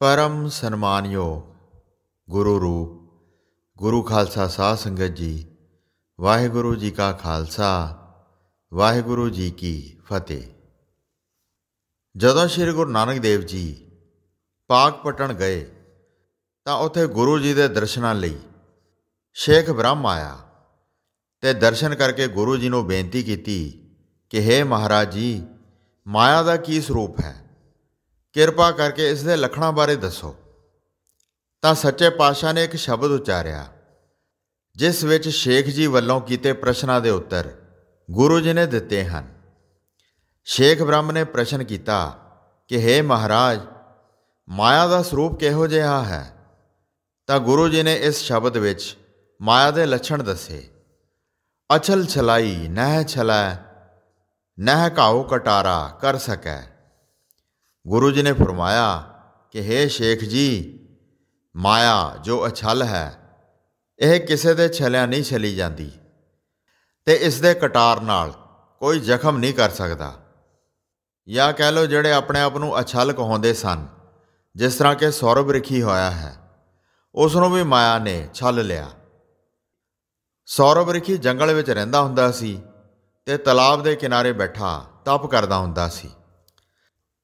ਪਰਮ ਸਨਮਾਨਯੋਗ ਗੁਰੂ ਰੂਪ, ਗੁਰੂ ਖਾਲਸਾ ਸਾਧ ਸੰਗਤ ਜੀ, ਵਾਹਿਗੁਰੂ ਜੀ ਕਾ ਖਾਲਸਾ, ਵਾਹਿਗੁਰੂ ਜੀ ਕੀ ਫਤਿਹ। ਜਦੋਂ ਸ੍ਰੀ ਗੁਰੂ ਨਾਨਕ ਦੇਵ ਜੀ ਪਾਕ ਪਟਣ ਗਏ, ਤਾਂ ਉੱਥੇ ਗੁਰੂ ਜੀ ਦੇ ਦਰਸ਼ਨਾਂ ਲਈ ਸ਼ੇਖ ਬ੍ਰਹਮ ਆਇਆ ਤੇ ਦਰਸ਼ਨ ਕਰਕੇ ਗੁਰੂ ਜੀ ਨੂੰ ਬੇਨਤੀ ਕੀਤੀ ਕਿ हे ਮਹਾਰਾਜ ਜੀ, ਮਾਇਆ ਦਾ ਕੀ ਸਰੂਪ ਹੈ? ਕਿਰਪਾ ਕਰਕੇ ਇਸ ਦੇ ਲੱਖਣਾਂ ਬਾਰੇ ਦੱਸੋ। ਤਾਂ ਸੱਚੇ ਪਾਤਸ਼ਾਹ ਨੇ ਇੱਕ ਸ਼ਬਦ ਉਚਾਰਿਆ, ਜਿਸ ਵਿੱਚ ਸ਼ੇਖ ਜੀ ਵੱਲੋਂ ਕੀਤੇ ਪ੍ਰਸ਼ਨਾਂ ਦੇ ਉੱਤਰ ਗੁਰੂ ਜੀ ਨੇ ਦਿੱਤੇ ਹਨ। ਸ਼ੇਖ ਬ੍ਰਹਮ ਨੇ ਪ੍ਰਸ਼ਨ ਕੀਤਾ ਕਿ हे ਮਹਾਰਾਜ, ਮਾਇਆ ਦਾ ਸਰੂਪ ਕਿਹੋ ਜਿਹਾ ਹੈ? ਤਾਂ ਗੁਰੂ ਜੀ ਨੇ ਇਸ ਸ਼ਬਦ ਵਿੱਚ ਮਾਇਆ ਦੇ ਲੱਛਣ ਦੱਸੇ ਅਚਲ ਛਲਾਈ, ਨਹਿ ਛਲੈ, ਨਹਿ ਘਾਉ ਕਟਾਰਾ ਕਰ ਸਕੈ। ਗੁਰੂ ਜੀ ਨੇ ਫਰਮਾਇਆ ਕਿ हे ਸ਼ੇਖ ਜੀ, ਮਾਇਆ ਜੋ ਅਛਲ ਹੈ, ਇਹ ਕਿਸੇ ਦੇ ਛਲਿਆ ਨਹੀਂ ਛਲੀ ਜਾਂਦੀ ਤੇ ਇਸ ਦੇ ਕਟਾਰ ਨਾਲ ਕੋਈ ਜ਼ਖਮ ਨਹੀਂ ਕਰ ਸਕਦਾ। ਜਾਂ ਕਹਿ ਲਓ ਜਿਹੜੇ ਆਪਣੇ ਆਪ ਨੂੰ ਅਛਲ ਕਹਾਉਂਦੇ ਸਨ, ਜਿਸ ਤਰ੍ਹਾਂ ਕਿ ਸੌਰਭ ਰਖੀ ਹੋਇਆ ਹੈ ਉਸ ਨੂੰ ਵੀ ਮਾਇਆ ਨੇ ਛਲ ਲਿਆ। ਸੌਰਭ ਰਖੀ ਜੰਗਲ ਵਿੱਚ ਰਹਿੰਦਾ ਹੁੰਦਾ ਸੀ ਤੇ ਤਲਾਬ ਦੇ ਕਿਨਾਰੇ ਬੈਠਾ ਤਪ ਕਰਦਾ ਹੁੰਦਾ ਸੀ।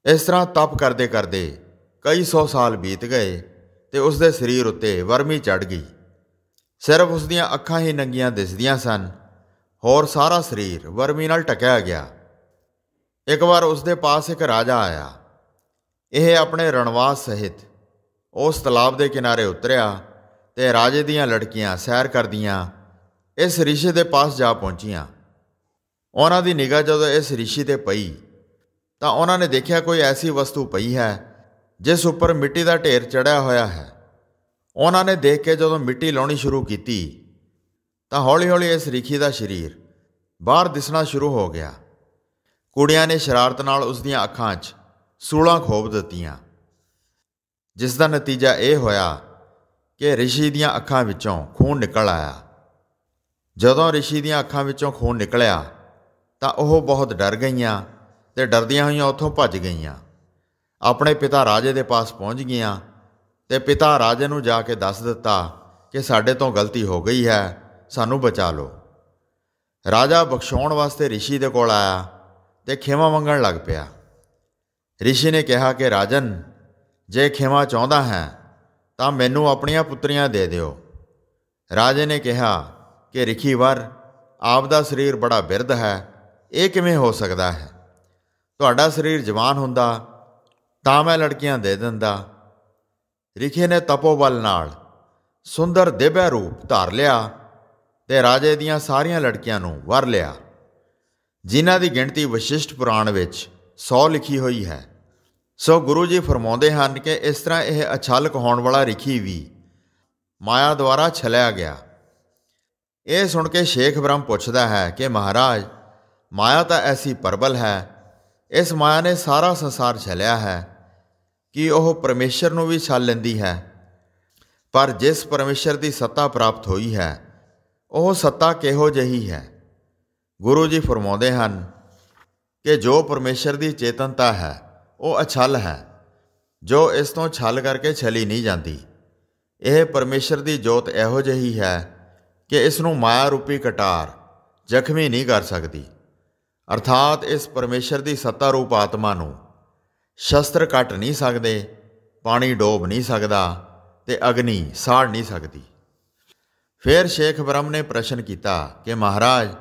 ਇਸ ਤਰ੍ਹਾਂ ਤਪ ਕਰਦੇ ਕਰਦੇ ਕਈ ਸੌ ਸਾਲ ਬੀਤ ਗਏ ਤੇ ਉਸ ਦੇ ਸਰੀਰ ਉੱਤੇ ਵਰਮੀ ਚੜ ਗਈ। ਸਿਰਫ ਉਸ ਦੀਆਂ ਅੱਖਾਂ ਹੀ ਨੰਗੀਆਂ ਦਿਸਦੀਆਂ ਸਨ। ਹੋਰ ਸਾਰਾ ਸਰੀਰ ਵਰਮੀ ਨਾਲ ਟਕਿਆ ਗਿਆ। ਇੱਕ ਵਾਰ ਉਸ ਦੇ ਪਾਸ ਇੱਕ ਰਾਜਾ ਆਇਆ। ਇਹ ਆਪਣੇ ਰਣਵਾਸ ਸਹਿਤ ਉਸ ਤਲਾਬ ਦੇ ਕਿਨਾਰੇ ਉਤਰਿਆ ਤੇ ਰਾਜੇ ਦੀਆਂ ਲੜਕੀਆਂ ਸੈਰ ਕਰਦੀਆਂ ਇਸ ਰਿਸ਼ੀ ਦੇ ਪਾਸ ਜਾ ਪਹੁੰਚੀਆਂ। ਉਹਨਾਂ ਦੀ ਨਿਗਾਹ ਜਦੋਂ ਇਸ ਰਿਸ਼ੀ ਤੇ ਪਈ ਤਾਂ ਉਹਨਾਂ ਨੇ ਦੇਖਿਆ ਕੋਈ ਐਸੀ ਵਸਤੂ ਪਈ ਹੈ, ਜਿਸ ਉੱਪਰ ਮਿੱਟੀ ਦਾ ਢੇਰ ਚੜਿਆ ਹੋਇਆ ਹੈ। ਉਹਨਾਂ ਨੇ ਦੇਖ ਕੇ ਜਦੋਂ ਮਿੱਟੀ ਲਾਉਣੀ ਸ਼ੁਰੂ ਕੀਤੀ, ਤਾਂ ਹੌਲੀ-ਹੌਲੀ ਇਸ ਰਿਖੀ ਦਾ ਸਰੀਰ ਬਾਹਰ ਦਿਸਣਾ ਸ਼ੁਰੂ ਹੋ ਗਿਆ। ਕੁੜੀਆਂ ਨੇ ਸ਼ਰਾਰਤ ਨਾਲ ਉਸ ਦੀਆਂ ਅੱਖਾਂ 'ਚ ਸੂਲਾਂ ਖੋਬ ਦਿੱਤੀਆਂ। ਜਿਸ ਦਾ ਨਤੀਜਾ ਇਹ ਹੋਇਆ ਕਿ ਰਿਸ਼ੀ ਦੀਆਂ ਅੱਖਾਂ ਵਿੱਚੋਂ ਖੂਨ ਨਿਕਲ ਆਇਆ। ਜਦੋਂ ਰਿਸ਼ੀ ਦੀਆਂ ਅੱਖਾਂ ਵਿੱਚੋਂ ਖੂਨ ਨਿਕਲਿਆ, ਤਾਂ ਉਹ ਬਹੁਤ ਡਰ ਗਈਆਂ ਤੇ ਡਰਦੀਆਂ ਹੋਈਆਂ ਉੱਥੋਂ ਭੱਜ ਗਈਆਂ। ਆਪਣੇ ਪਿਤਾ ਰਾਜੇ ਦੇ ਪਾਸ ਪਹੁੰਚ ਗਈਆਂ ਤੇ ਪਿਤਾ ਰਾਜੇ ਨੂੰ ਜਾ ਕੇ ਦੱਸ ਦਿੱਤਾ ਕਿ ਸਾਡੇ ਤੋਂ ਗਲਤੀ ਹੋ ਗਈ ਹੈ, ਸਾਨੂੰ ਬਚਾ ਲਓ। ਰਾਜਾ ਬਖਸ਼ਾਉਣ ਵਾਸਤੇ ਰਿਸ਼ੀ ਦੇ ਕੋਲ ਆਇਆ ਤੇ ਖੇਮਾ ਮੰਗਣ ਲੱਗ ਪਿਆ। ਰਿਸ਼ੀ ਨੇ ਕਿਹਾ ਕਿ, ਰਾਜਨ, ਜੇ ਖੇਮਾ ਚਾਹੁੰਦਾ ਹੈ, ਤਾਂ ਮੈਨੂੰ ਆਪਣੀਆਂ ਪੁੱਤਰੀਆਂ ਦੇ ਦਿਓ। ਰਾਜੇ ਨੇ ਕਿਹਾ ਕਿ ਰਿਖੀਵਰ ਆਪ ਦਾ ਸਰੀਰ ਬੜਾ ਬਿਰਧ ਹੈ, ਇਹ ਕਿਵੇਂ ਹੋ ਸਕਦਾ ਹੈ? ਤੁਹਾਡਾ ਸਰੀਰ ਜਵਾਨ ਹੁੰਦਾ, ਤਾਂ ਮੈਂ ਲੜਕੀਆਂ ਦੇ ਦਿੰਦਾ। ਰਿਖੇ ਨੇ ਤਪੋਬਲ ਨਾਲ, ਸੁੰਦਰ ਦਿਵਯ ਰੂਪ ਧਾਰ ਲਿਆ ਤੇ ਰਾਜੇ ਦੀਆਂ ਸਾਰੀਆਂ ਲੜਕੀਆਂ ਨੂੰ ਵਰ ਲਿਆ। ਜਿਨ੍ਹਾਂ ਦੀ ਗਿਣਤੀ ਵਿਸ਼ਿਸ਼ਟ ਪੁਰਾਣ ਵਿੱਚ 100 ਲਿਖੀ ਹੋਈ ਹੈ। ਸੋ ਗੁਰੂ ਜੀ ਫਰਮਾਉਂਦੇ ਹਨ ਕਿ ਇਸ ਤਰ੍ਹਾਂ ਇਹ ਅਛਲ ਹੋਣ ਵਾਲਾ ਰਿਖੀ ਵੀ ਮਾਇਆ ਦੁਆਰਾ ਛਲਿਆ ਗਿਆ। ਇਹ ਸੁਣ ਕੇ ਸ਼ੇਖ ਬ੍ਰਹਮ ਪੁੱਛਦਾ ਹੈ ਕਿ ਮਹਾਰਾਜ, ਮਾਇਆ ਤਾਂ ਐਸੀ ਪਰਬਲ ਹੈ ਇਸ ਮਾਇਆ ਨੇ ਸਾਰਾ ਸੰਸਾਰ ਛਲਿਆ ਹੈ ਕਿ ਉਹ ਪਰਮੇਸ਼ਰ ਨੂੰ ਵੀ ਛਲ ਲੈਂਦੀ ਹੈ। ਪਰ ਜਿਸ ਪਰਮੇਸ਼ਰ ਦੀ ਸੱਤਾ ਪ੍ਰਾਪਤ ਹੋਈ ਹੈ, ਉਹ ਸੱਤਾ ਕਿਹੋ ਜਹੀ ਹੈ? ਗੁਰੂ ਜੀ ਫਰਮਾਉਂਦੇ ਹਨ ਕਿ ਜੋ ਪਰਮੇਸ਼ਰ ਦੀ ਚੇਤਨਤਾ ਹੈ, ਉਹ ਅਛਲ ਹੈ। ਜੋ ਇਸ ਤੋਂ ਛਲ ਕਰਕੇ ਛਲੀ ਨਹੀਂ ਜਾਂਦੀ, ਇਹ ਪਰਮੇਸ਼ਰ ਦੀ ਜੋਤ ਇਹੋ ਜਹੀ ਹੈ ਕਿ ਇਸ ਨੂੰ ਮਾਇਆ ਰੂਪੀ ਕਟਾਰ, ਜ਼ਖਮੀ ਨਹੀਂ ਕਰ ਸਕਦੀ। ਅਰਥਾਤ ਇਸ ਪਰਮੇਸ਼ਰ ਦੀ ਸੱਤਾ ਰੂਪ ਆਤਮਾ ਨੂੰ ਸ਼ਸਤਰ ਕੱਟ ਨਹੀਂ ਸਕਦੇ, ਪਾਣੀ ਡੋਬ ਨਹੀਂ ਸਕਦਾ ਤੇ ਅਗਨੀ ਸਾੜ ਨਹੀਂ ਸਕਦੀ। ਫਿਰ ਸ਼ੇਖ ਬ੍ਰਹਮ ਨੇ ਪ੍ਰਸ਼ਨ ਕੀਤਾ ਕਿ ਮਹਾਰਾਜ,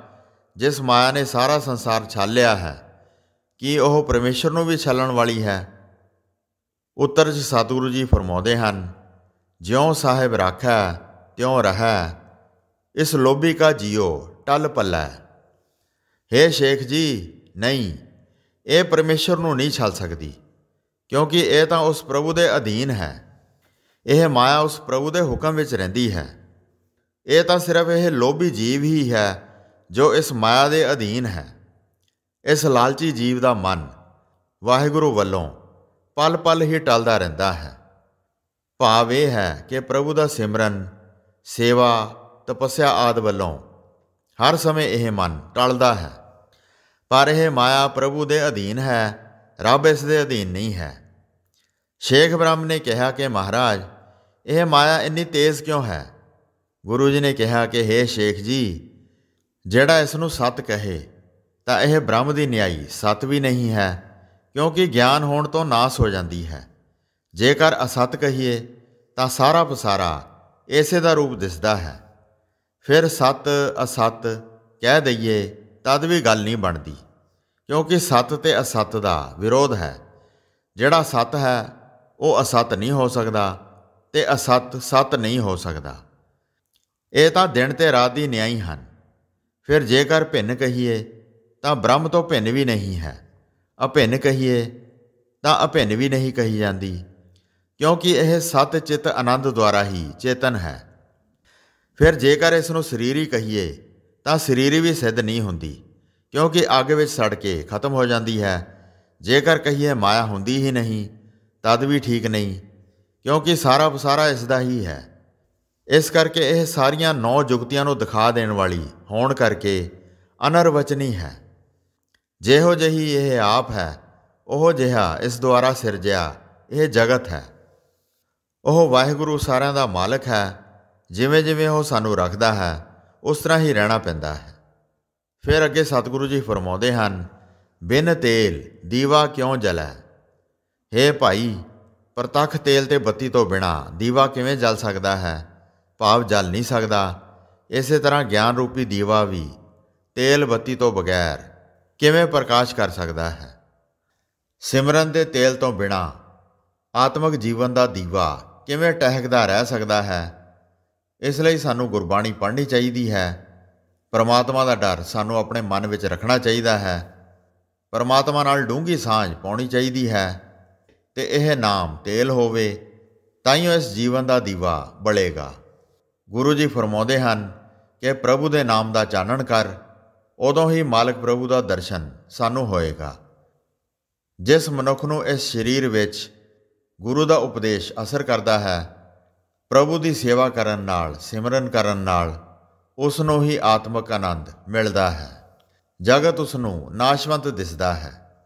ਜਿਸ ਮਾਇਆ ਨੇ ਸਾਰਾ ਸੰਸਾਰ ਛਾਲਿਆ ਹੈ, ਕੀ ਉਹ ਪਰਮੇਸ਼ਰ ਨੂੰ ਵੀ ਛਲਣ ਵਾਲੀ ਹੈ? ਉੱਤਰ 'ਚ ਸਤਿਗੁਰੂ ਜੀ ਫਰਮਾਉਂਦੇ ਹਨ, ਜਿਉਂ ਸਾਹਿਬ ਰਾਖਾ ਤਿਉਂ ਰਹੈ, ਇਸ ਲੋਭੀ ਕਾ ਜੀਓ, ਟਲ ਪੱਲਾ। ਹੇ ਸ਼ੇਖ ਜੀ, ਨਹੀਂ, ਇਹ ਪਰਮੇਸ਼ਰ ਨੂੰ ਨਹੀਂ ਛਲ ਸਕਦੀ, ਕਿਉਂਕਿ ਇਹ ਤਾਂ ਉਸ ਪ੍ਰਭੂ ਦੇ ਅਧੀਨ ਹੈ। ਇਹ ਮਾਇਆ ਉਸ ਪ੍ਰਭੂ ਦੇ ਹੁਕਮ ਵਿੱਚ ਰਹਿੰਦੀ ਹੈ। ਇਹ ਤਾਂ ਸਿਰਫ ਇਹ ਲੋਭੀ ਜੀਵ ਹੀ ਹੈ ਜੋ ਇਸ ਮਾਇਆ ਦੇ ਅਧੀਨ ਹੈ। ਇਸ ਲਾਲਚੀ ਜੀਵ ਦਾ ਮਨ ਵਾਹਿਗੁਰੂ ਵੱਲੋਂ ਪਲ ਪਲ ਹੀ ਟਲਦਾ ਰਹਿੰਦਾ ਹੈ। ਭਾਵ ਇਹ ਹੈ ਕਿ ਪ੍ਰਭੂ ਦਾ ਸਿਮਰਨ, ਸੇਵਾ, ਤਪੱਸਿਆ ਆਦ ਵੱਲੋਂ ਹਰ ਸਮੇਂ ਇਹ ਮਨ ਟਲਦਾ ਹੈ। ਪਰ ਇਹ ਮਾਇਆ ਪ੍ਰਭੂ ਦੇ ਅਧੀਨ ਹੈ, ਰੱਬ ਇਸ ਦੇ ਅਧੀਨ ਨਹੀਂ ਹੈ। ਸ਼ੇਖ ਬ੍ਰਹਮ ਨੇ ਕਿਹਾ ਕਿ ਮਹਾਰਾਜ, ਇਹ ਮਾਇਆ ਇੰਨੀ ਤੇਜ਼ ਕਿਉਂ ਹੈ? ਗੁਰੂ ਜੀ ਨੇ ਕਿਹਾ ਕਿ हे ਸ਼ੇਖ ਜੀ, ਜਿਹੜਾ ਇਸ ਨੂੰ ਸਤ ਕਹੇ, ਤਾਂ ਇਹ ਬ੍ਰਹਮ ਦੀ ਨਿਆਈ ਸਤ ਵੀ ਨਹੀਂ ਹੈ, ਕਿਉਂਕਿ ਗਿਆਨ ਹੋਣ ਤੋਂ ਨਾਸ ਹੋ ਜਾਂਦੀ ਹੈ। ਜੇਕਰ ਅਸਤ ਕਹੀਏ, ਤਾਂ ਸਾਰਾ ਪਸਾਰਾ ਇਸੇ ਦਾ ਰੂਪ ਦਿਸਦਾ ਹੈ। ਫਿਰ ਸੱਤ ਅਸੱਤ ਕਹਿ ਦਈਏ, ਤਦ ਵੀ ਗੱਲ ਨਹੀਂ ਬਣਦੀ, ਕਿਉਂਕਿ ਸੱਤ ਤੇ ਅਸੱਤ ਦਾ ਵਿਰੋਧ ਹੈ। ਜਿਹੜਾ ਸੱਤ ਹੈ, ਉਹ ਅਸੱਤ ਨਹੀਂ ਹੋ ਸਕਦਾ ਤੇ ਅਸੱਤ ਸੱਤ ਨਹੀਂ ਹੋ ਸਕਦਾ। ਇਹ ਤਾਂ ਦਿਨ ਤੇ ਰਾਤ ਦੀ ਨਿਆਈ ਹਨ। ਫਿਰ ਜੇਕਰ ਭਿੰਨ ਕਹੀਏ, ਤਾਂ ਬ੍ਰਹਮ ਤੋਂ ਭਿੰਨ ਵੀ ਨਹੀਂ ਹੈ। ਅਭਿੰਨ ਕਹੀਏ, ਤਾਂ ਅਭਿੰਨ ਵੀ ਨਹੀਂ ਕਹੀ ਜਾਂਦੀ, ਕਿਉਂਕਿ ਇਹ ਸਤ ਚਿਤ ਆਨੰਦ ਦੁਆਰਾ ਹੀ ਚੇਤਨ ਹੈ। ਫਿਰ ਜੇਕਰ ਇਸ ਨੂੰ ਸਰੀਰੀ ਕਹੀਏ, ਤਾਂ ਸਰੀਰੀ ਵੀ ਸਿੱਧ ਨਹੀਂ ਹੁੰਦੀ, ਕਿਉਂਕਿ ਅੱਗ ਵਿੱਚ ਸੜ ਕੇ ਖਤਮ ਹੋ ਜਾਂਦੀ ਹੈ। ਜੇਕਰ ਕਹੀਏ ਮਾਇਆ ਹੁੰਦੀ ਹੀ ਨਹੀਂ, ਤਦ ਵੀ ਠੀਕ ਨਹੀਂ, ਕਿਉਂਕਿ ਸਾਰਾ ਬਸਾਰਾ ਇਸ ਦਾ ਹੀ ਹੈ। ਇਸ ਕਰਕੇ ਇਹ ਸਾਰੀਆਂ ਨੌ ਜੁਗਤੀਆਂ ਨੂੰ ਦਿਖਾ ਦੇਣ ਵਾਲੀ ਹੋਣ ਕਰਕੇ ਅਨਰਵਚਨੀ ਹੈ। ਜਿਹੋ ਜਹੀ ਇਹ ਆਪ ਹੈ, ਉਹ ਜਿਹਾ ਇਸ ਦੁਆਰਾ ਸਿਰਜਿਆ ਇਹ ਜਗਤ ਹੈ। ਉਹ ਵਾਹਿਗੁਰੂ ਸਾਰਿਆਂ ਦਾ ਮਾਲਕ ਹੈ ਜਿਵੇਂ ਜਿਵੇਂ ਉਹ ਸਾਨੂੰ ਰੱਖਦਾ ਹੈ, ਉਸ ਤਰ੍ਹਾਂ ਹੀ ਰਹਿਣਾ ਪੈਂਦਾ ਹੈ। ਫਿਰ ਅੱਗੇ ਸਤਿਗੁਰੂ ਜੀ ਫਰਮਾਉਂਦੇ ਹਨ, ਬਿਨ ਤੇਲ ਦੀਵਾ ਕਿਉਂ ਜਲੈ? ਹੇ ਭਾਈ, ਪ੍ਰਤੱਖ ਤੇਲ ਤੇ ਬੱਤੀ ਤੋਂ ਬਿਨਾ ਦੀਵਾ ਕਿਵੇਂ ਜਲ ਸਕਦਾ ਹੈ? ਭਾਵ ਜਲ ਨਹੀਂ ਸਕਦਾ। ਇਸੇ ਤਰ੍ਹਾਂ ਗਿਆਨ ਰੂਪੀ ਦੀਵਾ ਵੀ ਤੇਲ ਬੱਤੀ ਤੋਂ ਬਗੈਰ ਕਿਵੇਂ ਪ੍ਰਕਾਸ਼ ਕਰ ਸਕਦਾ ਹੈ? ਸਿਮਰਨ ਦੇ ਤੇਲ ਤੋਂ ਬਿਨਾ ਆਤਮਿਕ ਜੀਵਨ ਦਾ ਦੀਵਾ ਕਿਵੇਂ ਟਹਿਕਦਾ ਰਹਿ ਸਕਦਾ ਹੈ? ਇਸ ਲਈ ਸਾਨੂੰ ਗੁਰਬਾਣੀ ਪੜ੍ਹਨੀ ਚਾਹੀਦੀ ਹੈ। ਪਰਮਾਤਮਾ ਦਾ ਡਰ ਸਾਨੂੰ ਆਪਣੇ ਮਨ ਵਿੱਚ ਰੱਖਣਾ ਚਾਹੀਦਾ ਹੈ। ਪਰਮਾਤਮਾ ਨਾਲ ਡੂੰਗੀ ਸਾਂਝ ਪਾਉਣੀ ਚਾਹੀਦੀ ਹੈ ਤੇ ਇਹ ਨਾਮ ਤੇਲ ਹੋਵੇ ਤਾਂ ਹੀ ਇਸ ਜੀਵਨ ਦਾ ਦੀਵਾ ਬਲੇਗਾ। ਗੁਰੂ ਜੀ ਫਰਮਾਉਂਦੇ ਹਨ ਕਿ ਪ੍ਰਭੂ ਦੇ ਨਾਮ ਦਾ ਚਾਨਣ ਕਰ, ਉਦੋਂ ਹੀ ਮਾਲਕ ਪ੍ਰਭੂ ਦਾ ਦਰਸ਼ਨ ਸਾਨੂੰ ਹੋਏਗਾ। ਜਿਸ ਮਨੁੱਖ ਨੂੰ ਇਸ ਸਰੀਰ ਵਿੱਚ ਗੁਰੂ ਦਾ ਉਪਦੇਸ਼ ਅਸਰ ਕਰਦਾ ਹੈ ਪ੍ਰਭੂ ਦੀ ਸੇਵਾ ਕਰਨ ਨਾਲ, ਸਿਮਰਨ ਕਰਨ ਨਾਲ ਉਸ ਨੂੰ ਹੀ ਆਤਮਿਕ ਆਨੰਦ ਮਿਲਦਾ ਹੈ। ਜਗਤ ਉਸ ਨੂੰ ਨਾਸ਼ਵੰਤ ਦਿਸਦਾ ਹੈ।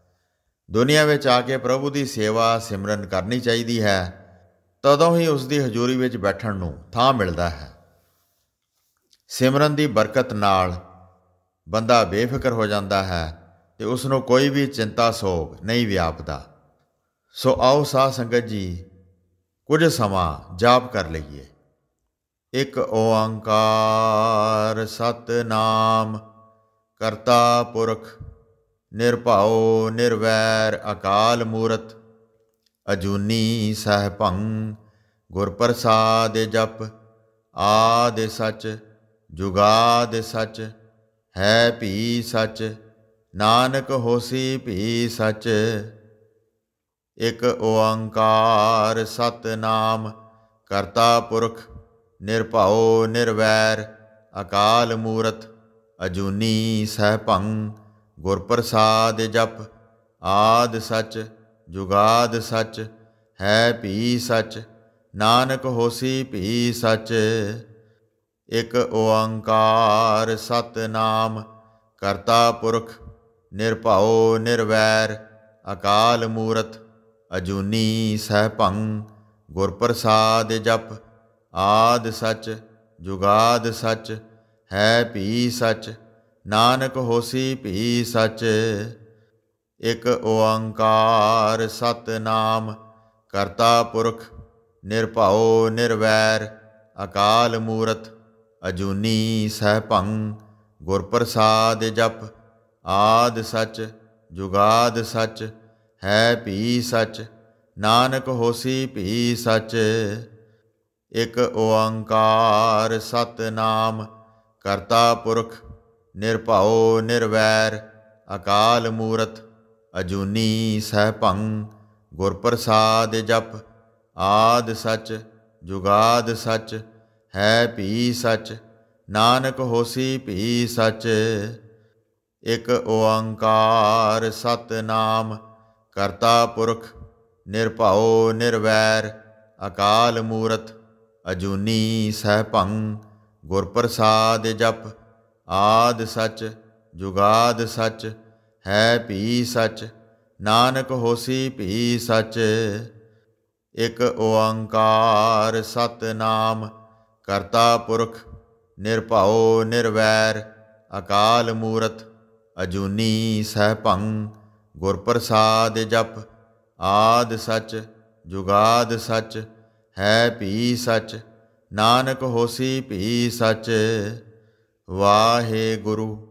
ਦੁਨੀਆ ਵਿੱਚ ਆ ਕੇ ਪ੍ਰਭੂ ਦੀ ਸੇਵਾ, ਸਿਮਰਨ ਕਰਨੀ ਚਾਹੀਦੀ ਹੈ, ਤਦੋਂ ਹੀ ਉਸ ਦੀ ਹਜ਼ੂਰੀ ਵਿੱਚ ਬੈਠਣ ਨੂੰ ਥਾਂ ਮਿਲਦਾ ਹੈ। ਸਿਮਰਨ ਦੀ ਬਰਕਤ ਨਾਲ ਬੰਦਾ ਬੇਫਿਕਰ ਹੋ ਜਾਂਦਾ ਹੈ ਤੇ ਉਸ ਨੂੰ ਕੋਈ ਵੀ ਚਿੰਤਾ, ਸੋਗ ਨਹੀਂ ਵਿਆਪਦਾ। ਸੋ ਆਓ ਸਾਧ ਸੰਗਤ ਜੀ ਕੁਝ ਸਮਾਂ ਜਾਪ ਕਰ ਲਈਏ। ਇੱਕ ਓੰਕਾਰ ਸਤਨਾਮ, ਕਰਤਾ ਪੁਰਖ, ਨਿਰਭਉ, ਨਿਰਵੈਰ, ਅਕਾਲ ਮੂਰਤ, ਅਜੂਨੀ ਸਹਿਭੰ ਗੁਰ ਪ੍ਰਸਾਦ ਜਪ, ਆਦ ਸਚ, ਜੁਗਾਦ ਸਚ, ਹੈ ਭੀ ਸਚ, ਨਾਨਕ ਹੋਸੀ ਭੀ ਸਚ। ਇਕ ਓੰਕਾਰ ਸਤਨਾਮ, ਕਰਤਾ ਪੁਰਖ, ਨਿਰਭਉ, ਨਿਰਵੈਰ, ਅਕਾਲ ਮੂਰਤ, ਅਜੂਨੀ ਸਹਿਭੰ ਗੁਰ ਪ੍ਰਸਾਦ ਜਪ, ਆਦ ਸਚ, ਜੁਗਾਦ ਸਚ, ਹੈ ਭੀ ਸਚ, ਨਾਨਕ ਹੋਸੀ ਭੀ ਸਚ। ਇਕ ਓੰਕਾਰ ਸਤਨਾਮ, ਕਰਤਾ ਪੁਰਖ, ਨਿਰਭਉ, ਨਿਰਵੈਰ, ਅਕਾਲ ਮੂਰਤ ਅਜੂਨੀ ਸਹਿਭੰ ਗੁਰ ਪ੍ਰਸਾਦ ਜਪ, ਆਦ ਸਚ, ਜੁਗਾਦ ਸਚ, ਹੈ ਭੀ ਸਚ, ਨਾਨਕ ਹੋਸੀ ਭੀ ਸਚ। ਇਕ ਓੰਕਾਰ ਸਤਨਾਮ, ਕਰਤਾ ਪੁਰਖ, ਨਿਰਭਉ ਨਿਰਵੈਰ, ਅਕਾਲ ਮੂਰਤ, ਅਜੂਨੀ ਸਹਿਭੰ ਗੁਰ ਪ੍ਰਸਾਦ ਜਪ, ਆਦ ਸਚ, ਜੁਗਾਦ ਸਚ ਹੈ ਭੀ ਸਚ, ਨਾਨਕ ਹੋਸੀ ਭੀ ਸਚ। ਇਕ ਓੰਕਾਰ ਸਤਨਾਮ, ਕਰਤਾ ਪੁਰਖ, ਨਿਰਭਉ ਨਿਰਵੈਰ, ਅਕਾਲ ਮੂਰਤ, ਅਜੂਨੀ ਸਹਿਭੰ ਗੁਰ ਪ੍ਰਸਾਦ ਜਪ, ਆਦ ਸਚ, ਜੁਗਾਦ ਸਚ, ਹੈ ਭੀ ਸਚ, ਨਾਨਕ ਹੋਸੀ ਭੀ ਸਚ। ਇਕ ਓੰਕਾਰ ਸਤਨਾਮ ਕਰਤਾ ਪੁਰਖ, ਨਿਰਭਉ, ਨਿਰਵੈਰ, ਅਕਾਲ ਮੂਰਤ, ਅਜੂਨੀ ਸਹਿਭੰ ਗੁਰ ਪ੍ਰਸਾਦ ਜਪ, ਆਦ ਸਚ, ਜੁਗਾਦ ਸਚ, ਹੈ ਭੀ ਸਚ, ਨਾਨਕ ਹੋਸੀ ਭੀ ਸਚ। ਇਕ ਓੰਕਾਰ ਸਤਨਾਮ, ਕਰਤਾ ਪੁਰਖ, ਨਿਰਭਉ, ਨਿਰਵੈਰ, ਅਕਾਲ ਮੂਰਤ, ਅਜੂਨੀ ਸਹਿਭੰ ਗੁਰ ਪ੍ਰਸਾਦ ਜਪ, ਆਦ ਸਚ, ਜੁਗਾਦ ਸਚ, ਹੈ ਭੀ ਸਚ, ਨਾਨਕ ਹੋਸੀ ਭੀ ਸਚ। ਵਾਹੇ ਗੁਰੂ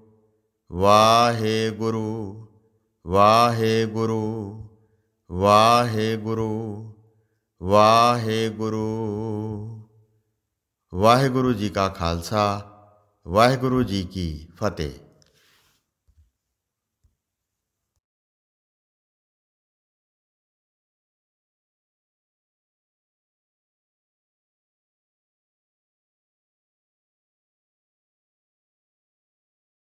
ਵਾਹੇ ਗੁਰੂ ਵਾਹੇ ਗੁਰੂ ਵਾਹੇ ਗੁਰੂ ਵਾਹੇ ਗੁਰੂ ਵਾਹਿਗੁਰੂ ਜੀ ਕਾ ਖਾਲਸਾ, ਵਾਹਿਗੁਰੂ ਜੀ ਕੀ ਫਤਿਹ।